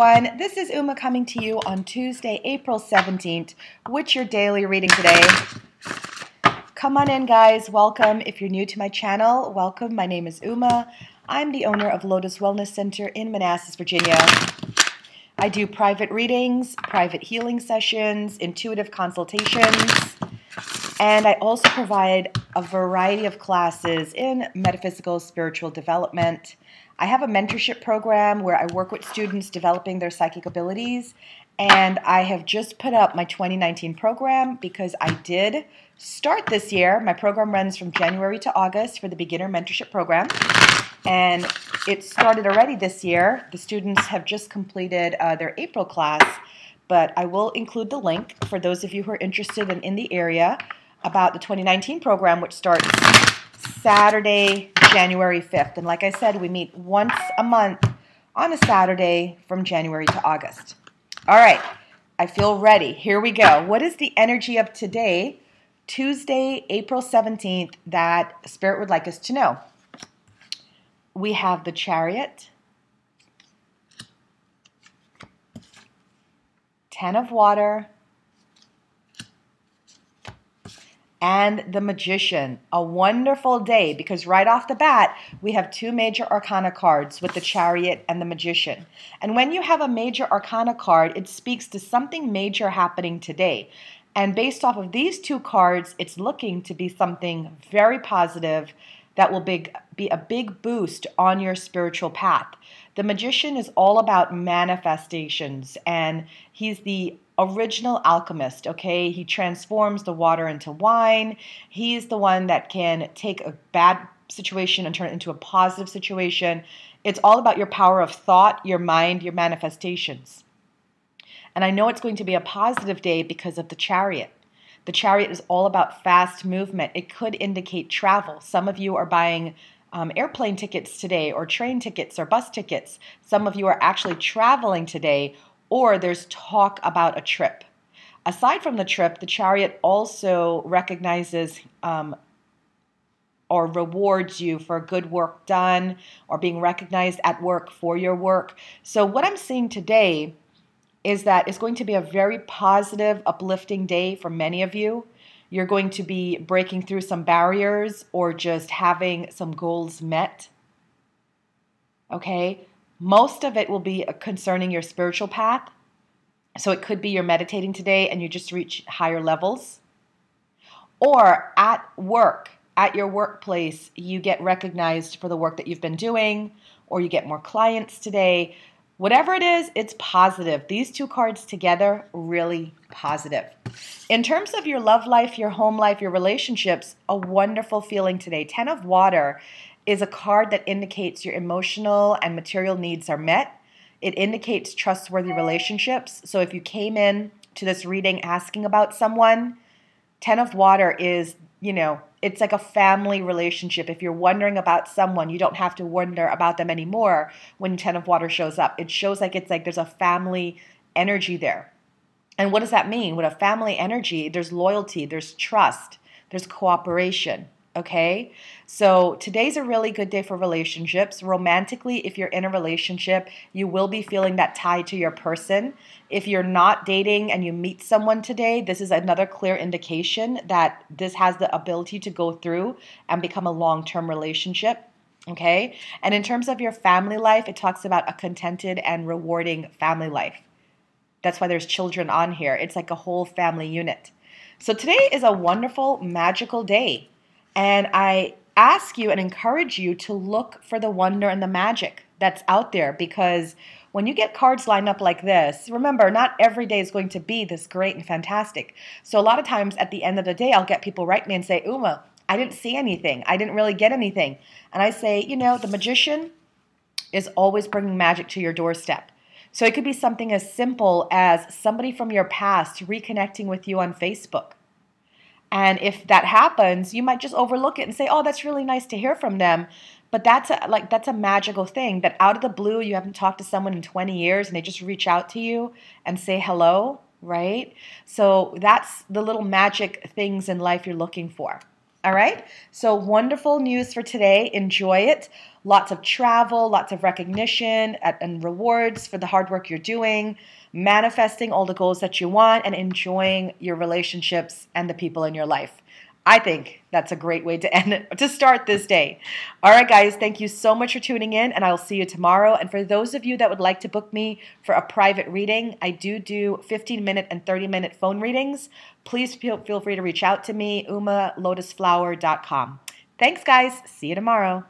This is Uma coming to you on Tuesday, April 17th, What's your daily reading today. Come on in, guys. Welcome. If you're new to my channel, welcome. My name is Uma. I'm the owner of Lotus Wellness Center in Manassas, Virginia. I do private readings, private healing sessions, intuitive consultations, and I also provide a variety of classes in metaphysical spiritual development I have a mentorship program where I work with students developing their psychic abilities, and I have just put up my 2019 program because I did start this year. My program runs from January to August for the beginner mentorship program, and it started already this year. The students have just completed uh, their April class, but I will include the link for those of you who are interested and in the area about the 2019 program, which starts Saturday, January 5th. And like I said, we meet once a month on a Saturday from January to August. All right, I feel ready. Here we go. What is the energy of today, Tuesday, April 17th, that Spirit would like us to know? We have the chariot, ten of water, and the magician. A wonderful day because right off the bat, we have two major arcana cards with the chariot and the magician. And when you have a major arcana card, it speaks to something major happening today. And based off of these two cards, it's looking to be something very positive that will big, be a big boost on your spiritual path. The magician is all about manifestations, and he's the original alchemist, okay? He transforms the water into wine. He's the one that can take a bad situation and turn it into a positive situation. It's all about your power of thought, your mind, your manifestations. And I know it's going to be a positive day because of the chariot. The chariot is all about fast movement. It could indicate travel. Some of you are buying um, airplane tickets today, or train tickets, or bus tickets. Some of you are actually traveling today, or there's talk about a trip. Aside from the trip, the chariot also recognizes um, or rewards you for good work done or being recognized at work for your work. So, what I'm seeing today is that it's going to be a very positive, uplifting day for many of you. You're going to be breaking through some barriers or just having some goals met. Okay? Most of it will be concerning your spiritual path. So it could be you're meditating today and you just reach higher levels. Or at work, at your workplace, you get recognized for the work that you've been doing, or you get more clients today. Whatever it is, it's positive. These two cards together, really positive. In terms of your love life, your home life, your relationships, a wonderful feeling today. Ten of Water is a card that indicates your emotional and material needs are met. It indicates trustworthy relationships. So if you came in to this reading asking about someone, Ten of Water is, you know, it's like a family relationship. If you're wondering about someone, you don't have to wonder about them anymore when Ten of Water shows up. It shows like it's like there's a family energy there. And what does that mean? With a family energy, there's loyalty, there's trust, there's cooperation. Okay, so today's a really good day for relationships. Romantically, if you're in a relationship, you will be feeling that tie to your person. If you're not dating and you meet someone today, this is another clear indication that this has the ability to go through and become a long term relationship. Okay, and in terms of your family life, it talks about a contented and rewarding family life. That's why there's children on here. It's like a whole family unit. So today is a wonderful, magical day. And I ask you and encourage you to look for the wonder and the magic that's out there because when you get cards lined up like this, remember, not every day is going to be this great and fantastic. So, a lot of times at the end of the day, I'll get people write me and say, Uma, I didn't see anything. I didn't really get anything. And I say, you know, the magician is always bringing magic to your doorstep. So, it could be something as simple as somebody from your past reconnecting with you on Facebook and if that happens, you might just overlook it and say, "Oh, that's really nice to hear from them." But that's a, like that's a magical thing that out of the blue you haven't talked to someone in 20 years and they just reach out to you and say hello, right? So that's the little magic things in life you're looking for. All right. So wonderful news for today. Enjoy it. Lots of travel, lots of recognition and rewards for the hard work you're doing, manifesting all the goals that you want, and enjoying your relationships and the people in your life. I think that's a great way to end it, to start this day. All right, guys, thank you so much for tuning in, and I will see you tomorrow. And for those of you that would like to book me for a private reading, I do do 15 minute and 30 minute phone readings. Please feel, feel free to reach out to me, umalotusflower.com. Thanks, guys. See you tomorrow.